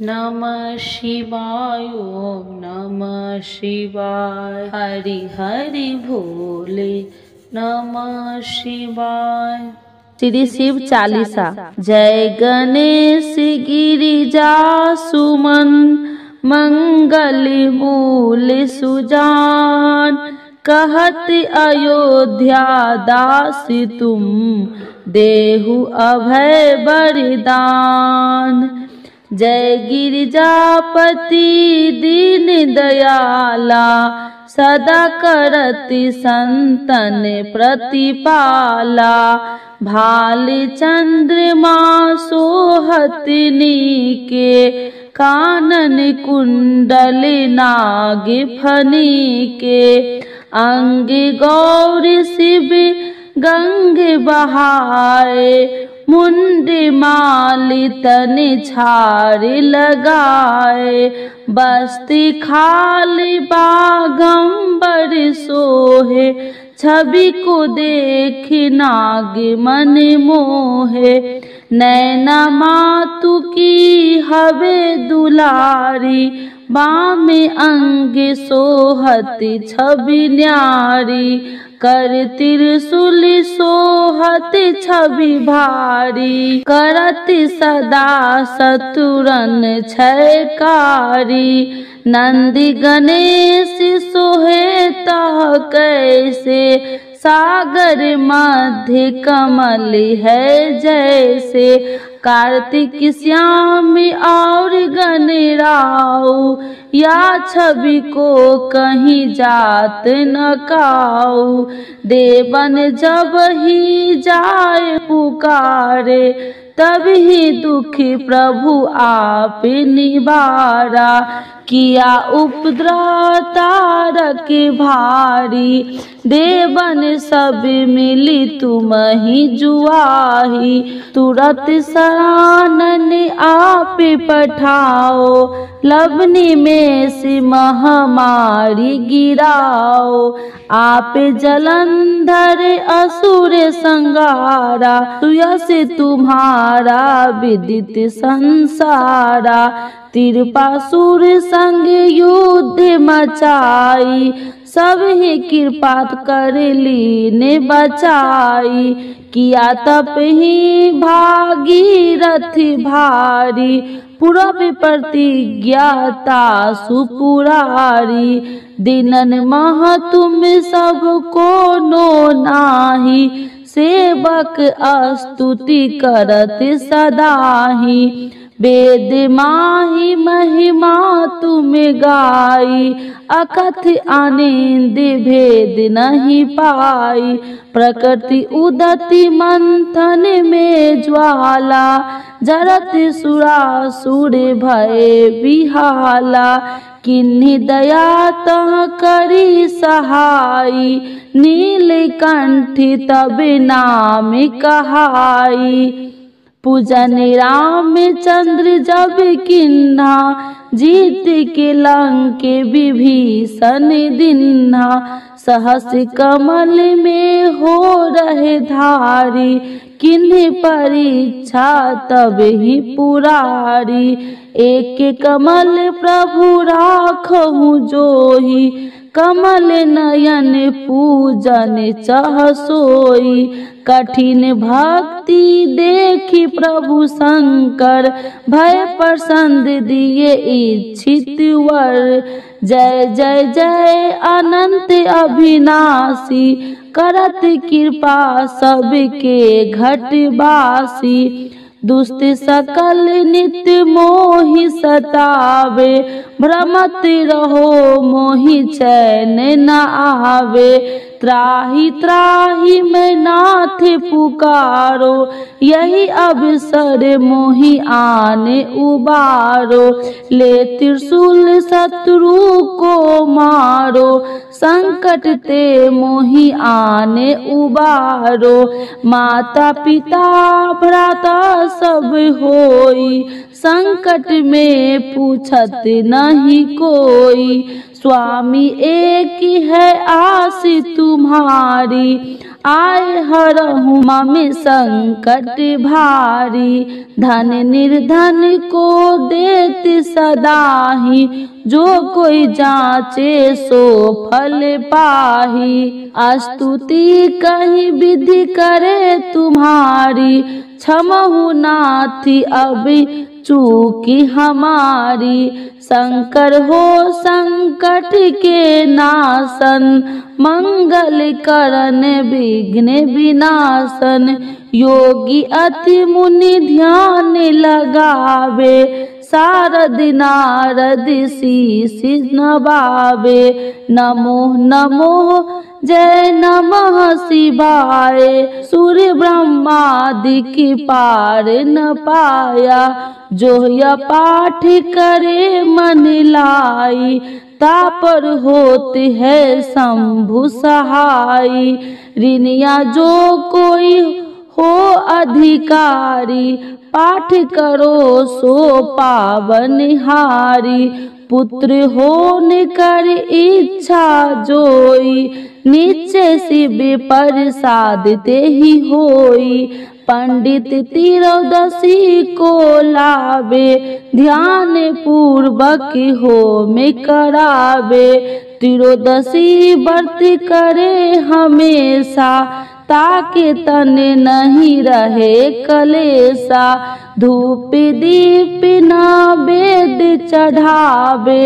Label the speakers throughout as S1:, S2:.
S1: नमः शिवाय ॐ नमः शिवाय। हरि हरि भोले नमः शिवाय।
S2: श्री शिव चालीसा। जय गणेश गिरिजा सुमन मंगल मूल सुजान। कहत अयोध्या दास तुम, देहु अभय बरदान जय गिरिजापति दीन दयाला सदा करति संतन प्रतिपाला। भाल चंद्रमा सोहतनी के कानन कुंडल नाग फनी के अंग गौर शिव गंग बहाए मुंड माली तन छार लगाए, बस्ती खाली बागंबर सोहे, छवि को देख नाग मन मोहे। नैना मातु की हवे दुलारी, बाम अंग सोहत छवि न्यारी कर त्रिशूल सोहत छवि भारी। करत सदा सतुरन छयकारी नंदी गणेश सोहे तह कैसे सागर मध्य कमल है जैसे। कार्तिक श्याम और गणराऊ या छवि को कहीं जात न काऊ देवन जब ही जाए पुकारे ही दुखी प्रभु आप निवारा। किया उपद्रव तारक भारी। देवन सब मिली तुम ही जुआही। तुरत सरानन आप पठाओ। लवनी में से महामारी गिराओ। आप जलंधर असुर संगारा। तुयस तुम्हारा विदित संसारा। तिरपासुर संग युद्ध मचाई, सब ही कृपा कर लीने बचाई। किया तप ही भागीरथ भारी, पूरब प्रतिज्ञाता सुपुरारी। दिनन मह तुम सबको नो नाही, सेवक स्तुति करत सदाही। वेद माही महिमा तुम गाई, अकथ आनंद भेद नहीं पाई। प्रकृति उदति मंथन में ज्वाला, जरत सुरासुर भय बिहाला किन्नी दया तह करी सहाई नीलकंठी तब नाम कहाई। पूजन राम चंद्र जब किन्हा, जीत के लंक विभीषण दिन्हा। सहस कमल में हो रहे धारी, किन्हीं परीक्षा तब ही पुरारी। एक कमल प्रभु राखहु जोही कमल नयन पूजन चह सोई कठिन भक्ति देखी प्रभु शंकर, भय प्रसन्न दिए इच्छित वर। जय जय जय, अनंत अविनाशी, करत कृपा सबके घटवासी दुष्ट सकल नित्य मोहि सतावे भ्रमत रहो मोहि चैन न आवे। त्राही त्राही में नाथ पुकारो, यही अवसर मोहि आने उबारो। ले त्रिशूल शत्रु को मारो, संकट ते मोहि आने उबारो। माता पिता भ्राता सब होई, संकट में पूछत नहीं कोई। स्वामी एक ही है आस तुम्हारी। आय हर में संकट भारी। धन निर्धन को देते सदाही। जो कोई जाचे सो फल पाही। अस्तुति कहीं विधि करे तुम्हारी। क्षमहु नाथी अभी चूकी हमारी शंकर हो संकट के नासन मंगल करण विघ्न विनाशन, योगी अति मुनि ध्यान लगावे, शारद नारद शीश नवावे नमो नमो जय नमः शिवाय सूर्य ब्रह्मादि की पार न पाया। जो यह पाठ करे मन लाई, तापर होते है शंभु सहाय ऋणिया जो कोई हो अधिकारी, पाठ करो सो पावन हारी। पुत्र होने कर इच्छा जोई नीचे शिव प्रसाद ते ही होई। पंडित तिरोदशी को लावे ध्यान पूर्वक हो में करावे। तिरोदशी व्रत करे हमेशा, ताके तन नहीं रहे कलेसा धूप दीप ना वेद चढ़ावे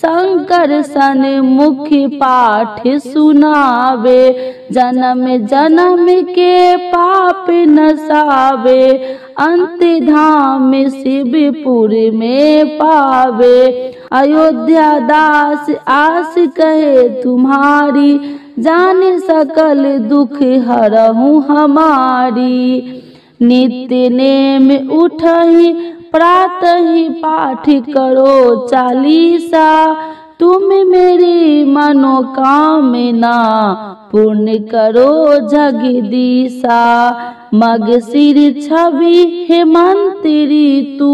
S2: शंकर सन मुख्य पाठ सुनावे, जन्म जन्म के पाप नसावे अंत धाम शिवपुर में पावे। अयोध्या दास आस कहे, तुम्हारी जान सकल दुख हरहूँ हमारी। नित्य नेम उठही प्रातः ही पाठ करो चालीसा। तुम मेरी मनोकामना पूर्ण करो जगदीसा मग सिर छवि हेमंतरी तू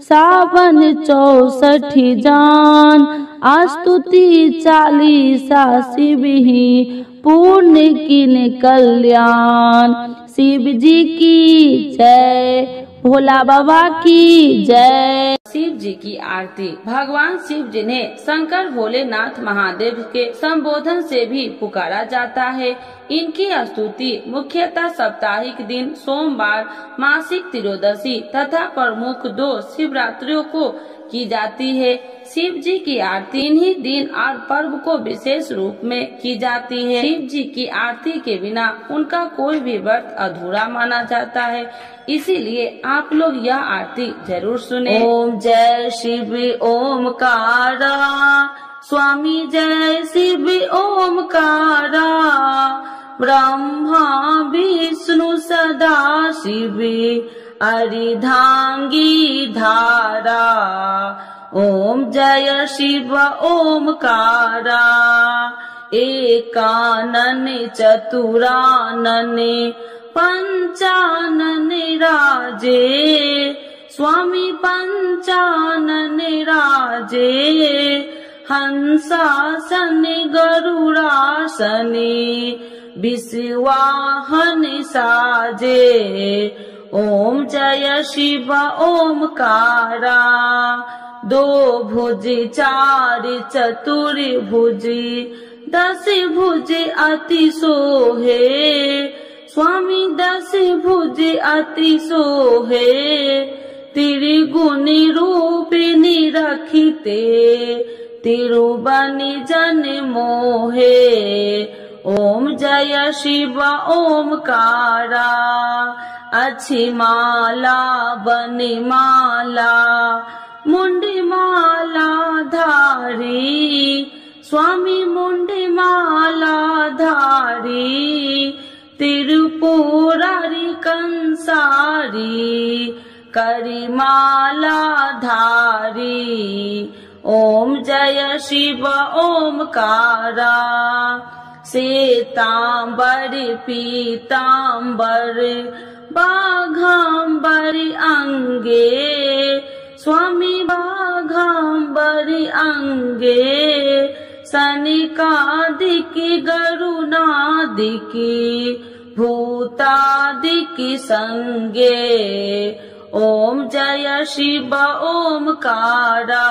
S2: सावन चौसठ जान। आस्तुति चालीसा शिव ही पूर्ण किन कल्याण। शिव जी की जय। भोला बाबा की जय।
S1: शिव जी की आरती। भगवान शिव जी ने शंकर भोलेनाथ महादेव के संबोधन से भी पुकारा जाता है। इनकी स्तुति मुख्यतः साप्ताहिक दिन, सोमवार, मासिक तिरोदशी तथा प्रमुख दो शिवरात्रियों को की जाती है। शिव जी की आरती इन्हीं दिन और पर्व को विशेष रूप में की जाती है। शिव जी की आरती के बिना उनका कोई भी व्रत अधूरा माना जाता है। इसीलिए आप लोग यह आरती ज़रूर सुने। ओम जय शिव, ओमकारा। स्वामी जय शिव, ओमकारा। ब्रह्मा, विष्णु सदा शिव। अरिधांगी धारा। ओम जय शिव ओमकारा एकानन चतुरानन पंचानन राजे। स्वामी पंचानन राजे। हंसासन गरुड़ासने विश्वाहन साजे ओम जय शिव ओमकारा दो भुज, चार चतुर भुज। दस भुज अति सोहे। स्वामी, दस भुज अति सोहे। त्रिगुणी रूपिणी रखिते तिरुबनि जन मोहे। ॐ जय शिव ॐकारा अनिण्डीमाला धारी। स्वामीण्ण्डी माला धारी। तिरुपुरारि कंसारी। करिमला धारी। ॐ जय शिव ॐकारा ीताम्बरी पीताम्बर बाघाम्बर अङ्गे स्वामी बाघाम्बरी अङ्गे सनिकादिकि गरुणादिकि भूतादिकि सङ्गे। ॐ जय शिव ॐकारा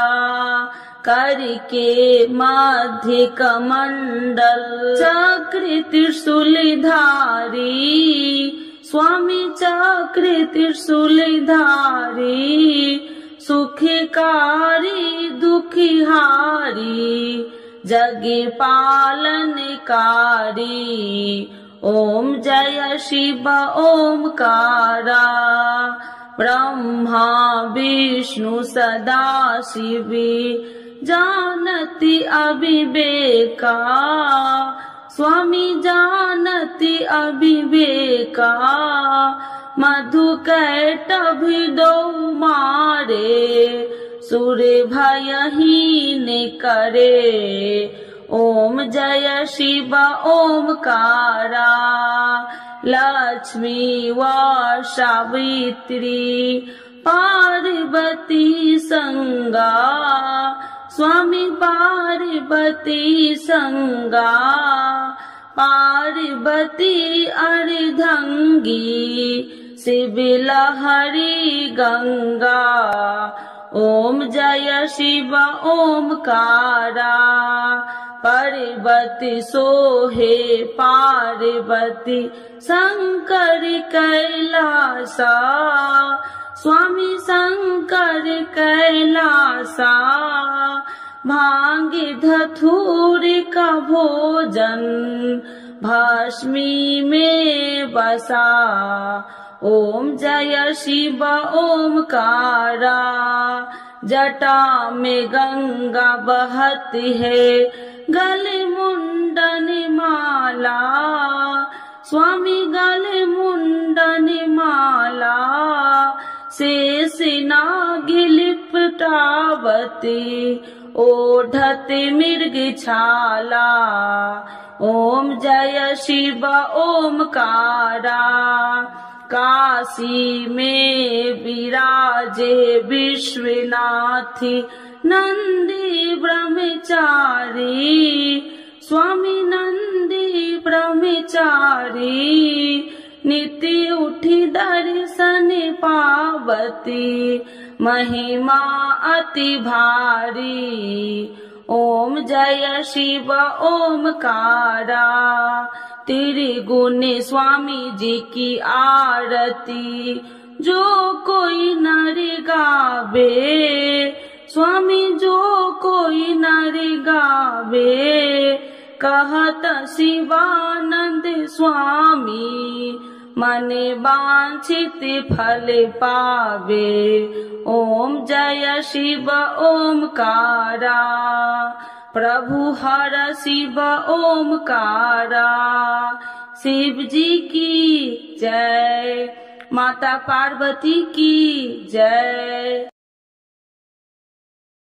S1: करके मध्य कमंडल चक्र त्रिशूलधारी स्वामी चक्र त्रिशूलधारी सुखकारी दुखिहारी जगे पालनकारी। ओम जय शिव ओमकारा। ब्रह्मा विष्णु सदा शिवी जानति अविवेका। स्वामी जानति अविवेका। मधु मारे सूर्य भयहीन करे। ओम जय शिव ओमकारा। लक्ष्मी व सावित्री पार्वती संगा स्वामी पार्वती संगा पार्वती अर्धंगी शिवलहरी गंगा। ओम जय शिव ओमकारा पार्वती सोहे पार्वती शंकर कैलासा स्वामी शंकर कैलासा भांगे धथुर का भोजन भस्मी में बसा। ओम जय शिव ओमकारा जटा में गंगा बहती है गले मुंडन माला। स्वामी गले मुंडन माला शेष नागी लिपटावती, ओढ़ते मिर्ग छाला। ओम जय शिव ओमकारा काशी में विराजे विश्वनाथी, नंदी ब्रह्मचारी। स्वामी नंदी ब्रह्मचारी, नित्य उठी दर्शन पावती महिमा अति भारी। ओम जय शिव ओमकारा त्रिगुण स्वामी जी की आरती, जो कोई नर गावे। स्वामी, जो कोई नर गावे। कहत शिवानंद स्वामी मन वांछित फल पावे। ओम जय शिव, ओमकारा। प्रभु हर शिव ओम कारा शिव जी की जय। माता पार्वती की जय।